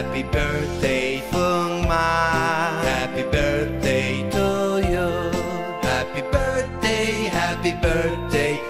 Happy birthday, Fung Ma! Happy birthday to you. Happy birthday, happy birthday.